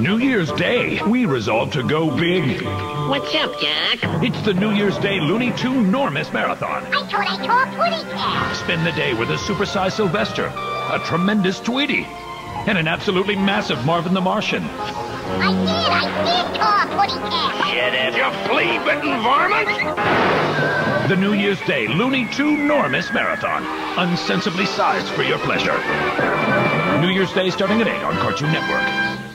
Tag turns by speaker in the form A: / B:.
A: New Year's Day, we resolve to go big.
B: What's up, Jack?
A: It's the New Year's Day Looney Toonormous Marathon.
C: I thought I told a cat.
A: Spend the day with a supersized Sylvester, a tremendous Tweety, and an absolutely massive Marvin the Martian.
C: I did, I did saw a cat.
B: Shit it, you flea-bitten varmint!
A: The New Year's Day Looney Toonormous Marathon. Unsensibly sized for your pleasure. New Year's Day starting at 8 on Cartoon Network.